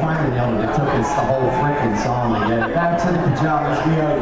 finally noted it took us the whole freaking song to get it. Back to the pajamas, we owe.